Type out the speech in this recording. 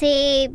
Se